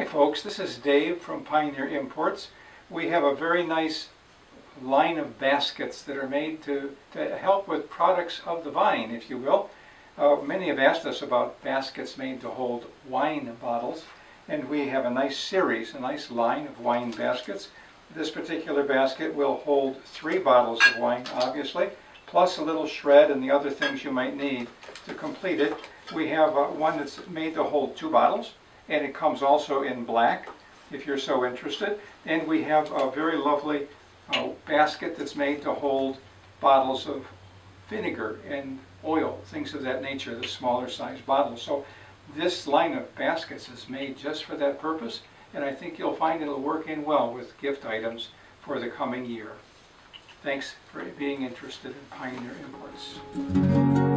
Hi folks, this is Dave from Pioneer Imports. We have a very nice line of baskets that are made to, to help with products of the vine, if you will. Uh, many have asked us about baskets made to hold wine bottles, and we have a nice series, a nice line of wine baskets. This particular basket will hold three bottles of wine, obviously, plus a little shred and the other things you might need to complete it. We have uh, one that's made to hold two bottles, and it comes also in black, if you're so interested. And we have a very lovely uh, basket that's made to hold bottles of vinegar and oil, things of that nature, the smaller size bottles. So this line of baskets is made just for that purpose, and I think you'll find it'll work in well with gift items for the coming year. Thanks for being interested in Pioneer Imports.